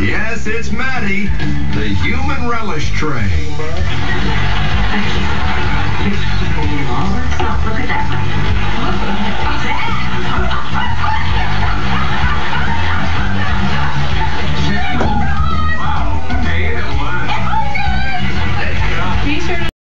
Yes, it's Maddie, the human relish train.